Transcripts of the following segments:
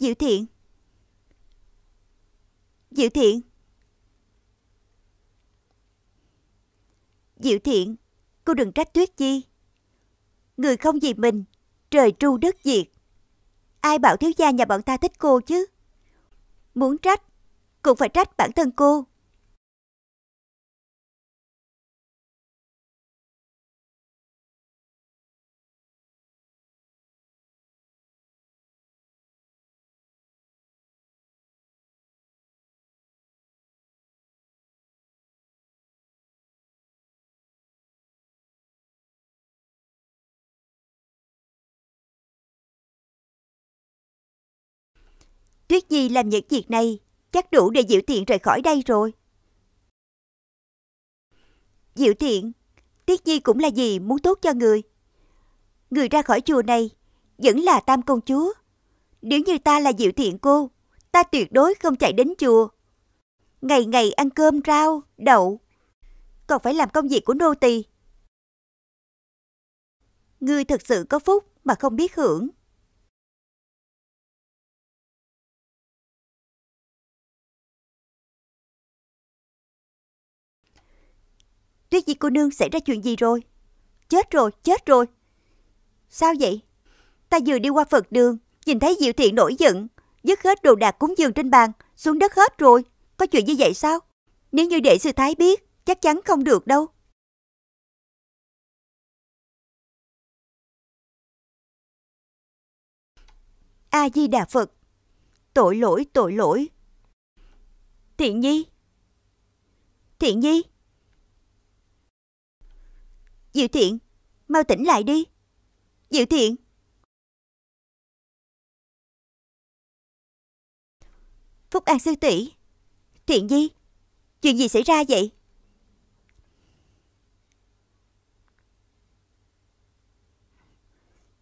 Diệu Thiện. Diệu Thiện. Diệu Thiện, Cô đừng trách Tuyết Chi Người không vì mình, Trời tru đất diệt. Ai bảo thiếu gia nhà bọn ta thích cô chứ? Muốn trách, Cũng phải trách bản thân cô. Tuyết Nhi làm những việc này chắc đủ để Diệu Thiện rời khỏi đây rồi. Diệu Thiện, Tuyết Nhi cũng là gì muốn tốt cho người. Người ra khỏi chùa này vẫn là Tam Công Chúa. Nếu như ta là Diệu Thiện cô, ta tuyệt đối không chạy đến chùa. Ngày ngày ăn cơm rau, đậu, còn phải làm công việc của nô tỳ. Ngươi thật sự có phúc mà không biết hưởng. Tuyết Di cô nương xảy ra chuyện gì rồi? Chết rồi, chết rồi. Sao vậy? Ta vừa đi qua Phật đường, nhìn thấy Diệu Thiện nổi giận, dứt hết đồ đạc cúng dường trên bàn, xuống đất hết rồi. Có chuyện như vậy sao? Nếu như để sư thái biết, chắc chắn không được đâu. A-di-đà Phật Tội lỗi, tội lỗi Thiện Nhi Thiện Nhi Diệu Thiện, mau tỉnh lại đi. Diệu Thiện. Phúc An sư tỷ Thiện Di, chuyện gì xảy ra vậy?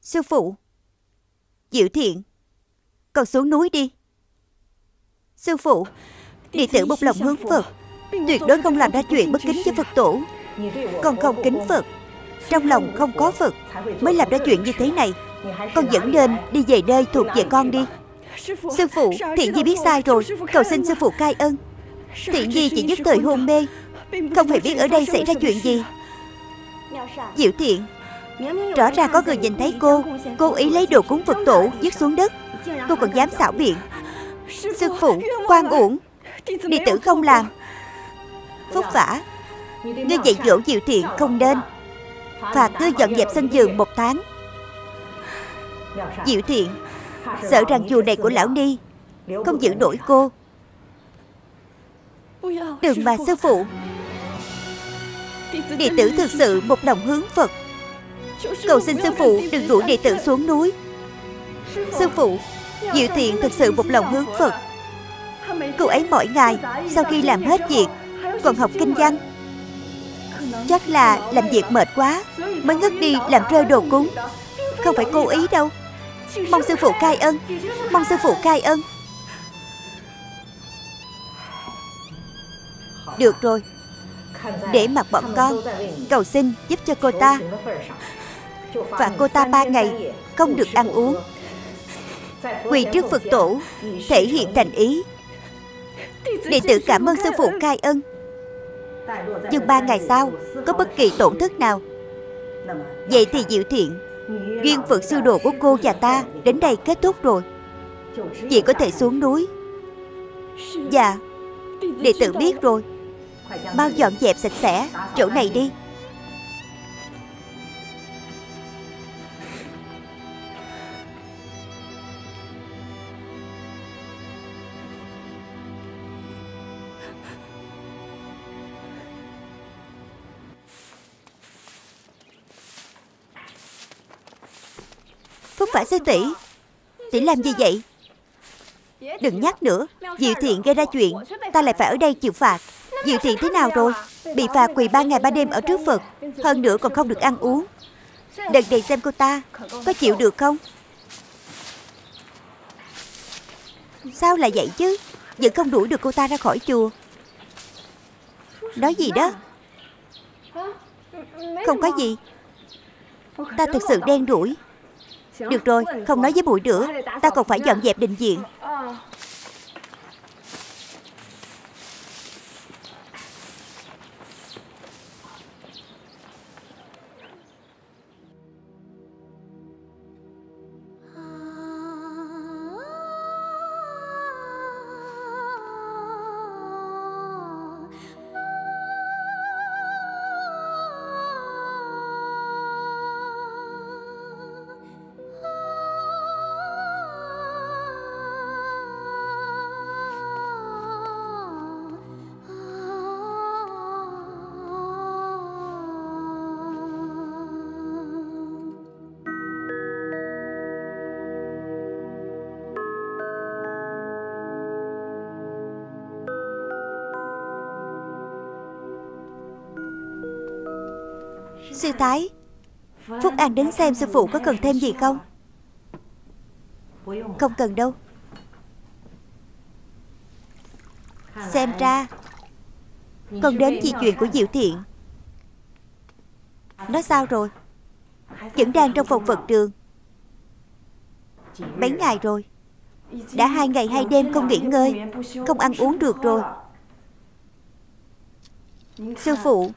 Sư phụ, Diệu Thiện, con xuống núi đi. Sư phụ, đệ tử một lòng hướng Phật, tuyệt đối không làm ra chuyện bất kính với Phật tổ. Con không kính Phật. Trong lòng không có Phật, Mới làm ra chuyện như thế này. Con vẫn nên đi về nơi thuộc về con đi. Sư phụ, Thiện Di biết sai rồi. Cầu xin sư phụ cai ân. Thiện Di chỉ nhất thời hôn mê. Không hề biết ở đây xảy ra chuyện gì. Diệu Thiện, Rõ ràng có người nhìn thấy cô. Cô ý lấy đồ cúng Phật tổ dứt xuống đất. Cô còn dám xảo biện. Sư phụ quan uổng. Đệ tử không làm. Phúc vả Ngươi dạy dỗ Diệu Thiện không nên. Phạt ngươi dọn dẹp sân giường một tháng. Diệu Thiện Sợ rằng chùa này của Lão Ni Không giữ nổi cô. Đừng mà sư phụ. Đệ tử thực sự một lòng hướng Phật. Cầu xin sư phụ đừng đuổi đệ tử xuống núi. Sư phụ Diệu Thiện thực sự một lòng hướng Phật. Cô ấy mỗi ngày Sau khi làm hết việc Còn học kinh văn Chắc là làm việc mệt quá, Mới ngất đi làm rơi đồ cúng. Không phải cố ý đâu. Mong sư phụ cai ân, Mong sư phụ cai ân. Được rồi. Để mặt bọn con, Cầu xin giúp cho cô ta. Và cô ta ba ngày Không được ăn uống. Quỳ trước Phật tổ, Thể hiện thành ý. Đệ tử cảm ơn sư phụ cai ân nhưng ba ngày sau, Có bất kỳ tổn thất nào. Vậy thì Diệu Thiện, Duyên phận sư đồ của cô và ta Đến đây kết thúc rồi. Chị có thể xuống núi. Dạ Đệ tử biết rồi. Mau dọn dẹp sạch sẽ Chỗ này đi. Phải sư tỷ. Tỷ làm gì vậy? Đừng nhắc nữa, Diệu thiện gây ra chuyện, Ta lại phải ở đây chịu phạt. Diệu thiện thế nào rồi? Bị phạt quỳ ba ngày ba đêm ở trước Phật, Hơn nữa còn không được ăn uống. Đừng này xem cô ta, Có chịu được không? Sao lại vậy chứ? Vẫn không đuổi được cô ta ra khỏi chùa. Nói gì đó? Không có gì. Ta thực sự đen đuổi. Được rồi, không nói với bụi nữa Ta còn phải dọn dẹp đình diện. Sư Thái, Phúc An đến xem sư phụ có cần thêm gì không? Không cần đâu. Xem ra Con đến vì chuyện của Diệu Thiện. Nó sao rồi? Vẫn đang trong phòng vật trường. Mấy ngày rồi? Đã hai ngày hai đêm không nghỉ ngơi, Không ăn uống được rồi. Sư phụ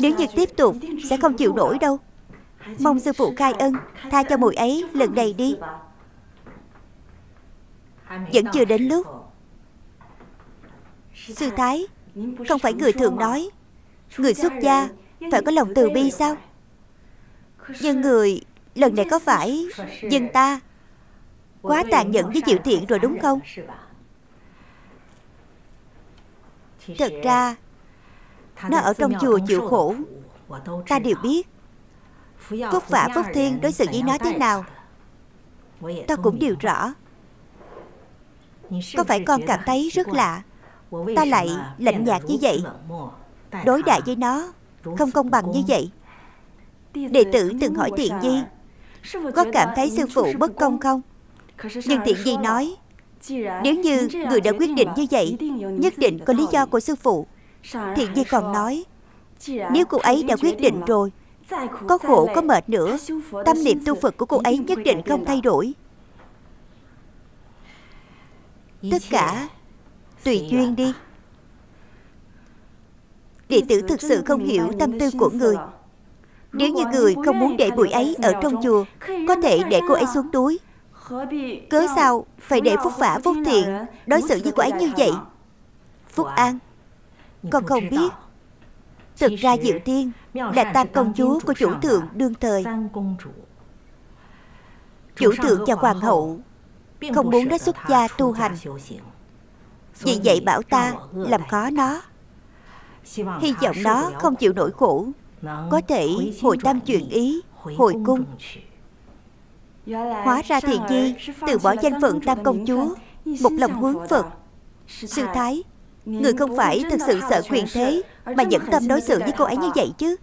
Nếu như tiếp tục Sẽ không chịu nổi đâu. Mong sư phụ khai ân Tha cho mùi ấy lần này đi. Vẫn chưa đến lúc. Sư Thái Không phải người thường nói Người xuất gia Phải có lòng từ bi sao? Nhưng người Lần này có phải Dân ta Quá tàn nhẫn với Diệu Thiện rồi đúng không? Thật ra nó ở trong chùa chịu khổ. Ta đều biết. Phúc Phả Phúc Thiên đối xử với nó thế nào? Ta cũng đều rõ. Có phải con cảm thấy rất lạ? Ta lại lạnh nhạt như vậy. Đối đại với nó, Không công bằng như vậy. Đệ tử từng hỏi Thiện Di Có cảm thấy sư phụ bất công không? Nhưng Thiện Di nói, Nếu như người đã quyết định như vậy, Nhất định có lý do của sư phụ. Thiện Di còn nói Nếu cô ấy đã quyết định rồi Có khổ có mệt nữa Tâm niệm tu Phật của cô ấy nhất định không thay đổi. Tất cả Tùy duyên đi. Đệ tử thực sự không hiểu tâm tư của người. Nếu như người không muốn để bụi ấy ở trong chùa Có thể để cô ấy xuống túi Cớ sao phải để Phúc Phả Phúc Thiện Đối xử với cô ấy như vậy? Phúc An Con không biết. Thực ra Diệu Tiên Là tam công chúa của chủ thượng đương thời. Chủ. Thượng và hoàng hậu Không muốn nó xuất gia tu hành. Vì vậy bảo ta làm khó nó. Hy vọng nó không chịu nổi khổ. Có thể hồi tâm chuyển ý Hồi cung. Hóa ra thiện di Từ bỏ danh phận tam công chúa Một lòng hướng Phật Sư Thái Người không phải thật sự sợ quyền thế Mà nhẫn tâm đối xử với cô ấy như vậy chứ.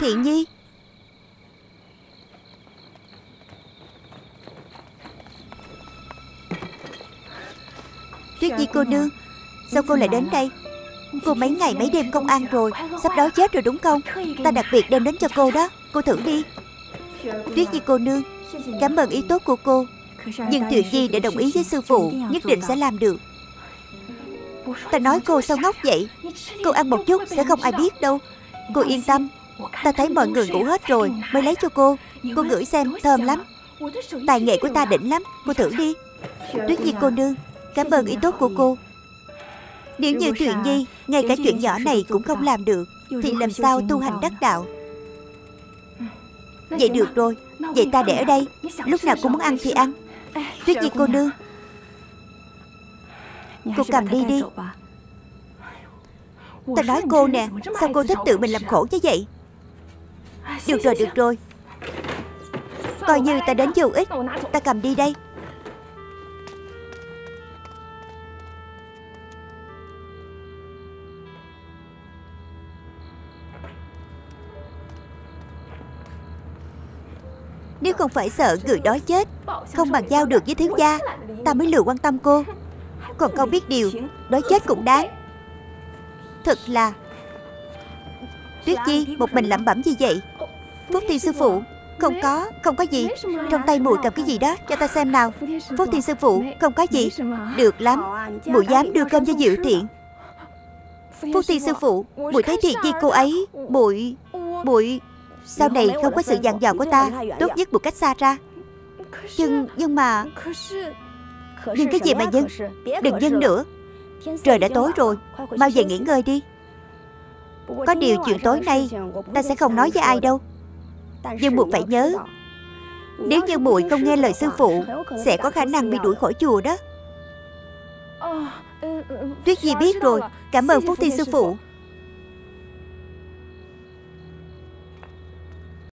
Thiện Nhi. Tuyết Nhi cô nương Sao cô lại đến đây? Cô mấy ngày mấy đêm không ăn rồi Sắp đói chết rồi đúng không? Ta đặc biệt đem đến cho cô đó Cô thử đi. Tuyết Nhi cô nương Cảm ơn ý tốt của cô. Nhưng Tuyệt Nhi đã đồng ý với sư phụ Nhất định sẽ làm được. Ta nói cô sao ngốc vậy? Cô ăn một chút sẽ không ai biết đâu. Cô yên tâm. Ta thấy mọi người ngủ hết rồi, Mới lấy cho cô. Cô ngửi xem, thơm lắm. Tài nghệ của ta đỉnh lắm. Cô thử đi. Tuyết Nhi cô nương, Cảm ơn ý tốt của cô. Nếu như Thuyền Nhi Ngay cả chuyện nhỏ này cũng không làm được, Thì làm sao tu hành đắc đạo? Vậy được rồi. Vậy ta để ở đây. Lúc nào cũng muốn ăn thì ăn. Tuyết Nhi cô nương. Cô cầm đi đi. Ta nói cô nè Sao cô thích tự mình làm khổ như vậy? Được rồi được rồi. Coi như ta đến vô ích. Ta cầm đi đây Nếu không phải sợ người đói chết Không bằng giao được với thiếu gia Ta mới lừa quan tâm cô. Còn không biết điều Đói chết cũng đáng. Thật là. Tuyết Chi một mình lẩm bẩm gì vậy? Phúc Thiên sư phụ Không có, không có gì. Trong tay mùi cầm cái gì đó, cho ta xem nào. Phúc Thiên sư phụ, không có gì. Được lắm, mùi dám đưa cơm cho Diệu Thiện. Phúc Thiên sư phụ mùi thấy thiệt chi cô ấy? Mùi, mùi sau này không có sự dặn dò của ta Tốt nhất một cách xa ra. Nhưng, nhưng mà Nhưng cái gì mà dân Đừng dân nữa. Trời đã tối rồi Mau về nghỉ ngơi đi. Có điều chuyện tối nay Ta sẽ không nói với ai đâu. Nhưng muội phải nhớ Nếu như muội không nghe lời sư phụ Sẽ có khả năng bị đuổi khỏi chùa đó. Tuyết Nhi biết rồi Cảm ơn Phúc Thiên sư phụ